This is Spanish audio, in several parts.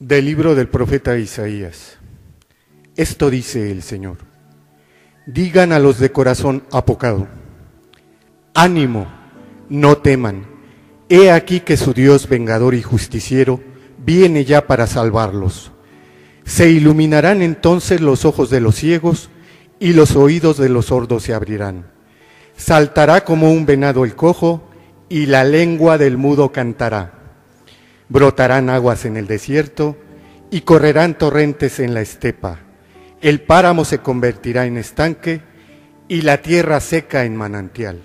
Del libro del profeta Isaías. Esto dice el Señor. Digan a los de corazón apocado, ánimo, no teman. He aquí que su Dios vengador y justiciero viene ya para salvarlos. Se iluminarán entonces los ojos de los ciegos y los oídos de los sordos se abrirán. Saltará como un venado el cojo y la lengua del mudo cantará. Brotarán aguas en el desierto y correrán torrentes en la estepa. El páramo se convertirá en estanque y la tierra seca en manantial.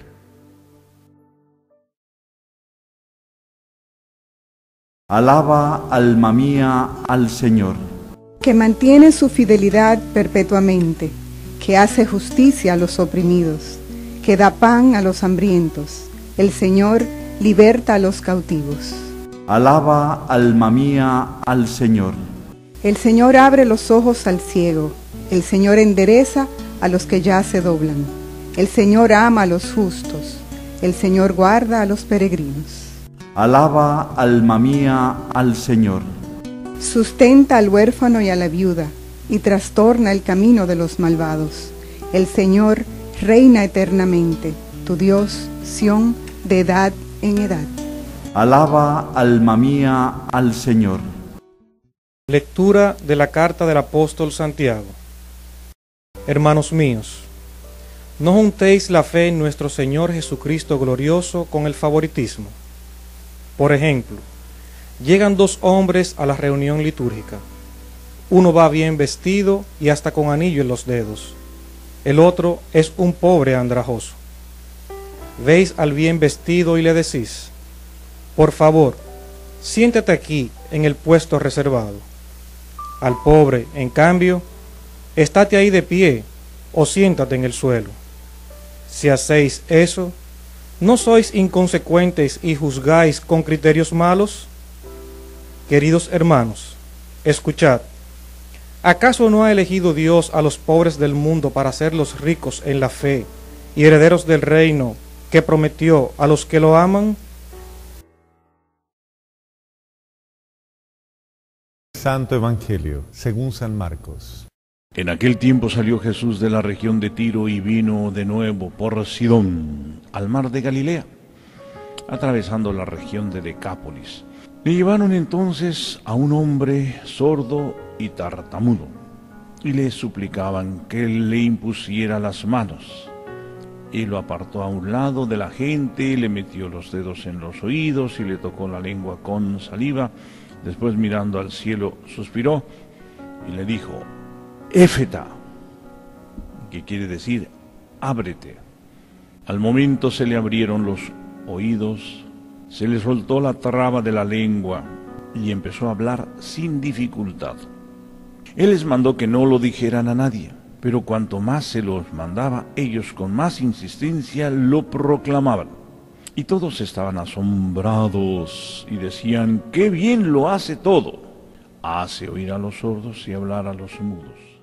Alaba, alma mía, al Señor. que mantiene su fidelidad perpetuamente, que hace justicia a los oprimidos, que da pan a los hambrientos. El Señor liberta a los cautivos. Alaba, alma mía, al Señor. El Señor abre los ojos al ciego. El Señor endereza a los que ya se doblan. El Señor ama a los justos. El Señor guarda a los peregrinos. Alaba, alma mía, al Señor. Sustenta al huérfano y a la viuda, y trastorna el camino de los malvados. El Señor reina eternamente, tu Dios, Sión, de edad en edad. Alaba, alma mía, al Señor. Lectura de la carta del apóstol Santiago. Hermanos míos, no juntéis la fe en nuestro Señor Jesucristo glorioso con el favoritismo. Por ejemplo, llegan dos hombres a la reunión litúrgica. Uno va bien vestido y hasta con anillo en los dedos. El otro es un pobre andrajoso. Veis al bien vestido y le decís, por favor, siéntate aquí en el puesto reservado. Al pobre, en cambio, estate ahí de pie o siéntate en el suelo. Si hacéis eso, ¿no sois inconsecuentes y juzgáis con criterios malos? Queridos hermanos, escuchad. ¿Acaso no ha elegido Dios a los pobres del mundo para hacerlos ricos en la fe y herederos del reino que prometió a los que lo aman? Santo Evangelio, según San Marcos. En aquel tiempo salió Jesús de la región de Tiro y vino de nuevo por Sidón al mar de Galilea, atravesando la región de Decápolis. Le llevaron entonces a un hombre sordo y tartamudo y le suplicaban que le impusiera las manos. Y lo apartó a un lado de la gente, le metió los dedos en los oídos y le tocó la lengua con saliva. Después mirando al cielo suspiró y le dijo, Éfeta, que quiere decir, ábrete. Al momento se le abrieron los oídos, se le soltó la traba de la lengua y empezó a hablar sin dificultad. Él les mandó que no lo dijeran a nadie, pero cuanto más se los mandaba, ellos con más insistencia lo proclamaban. Y todos estaban asombrados y decían, qué bien lo hace todo. Hace oír a los sordos y hablar a los mudos.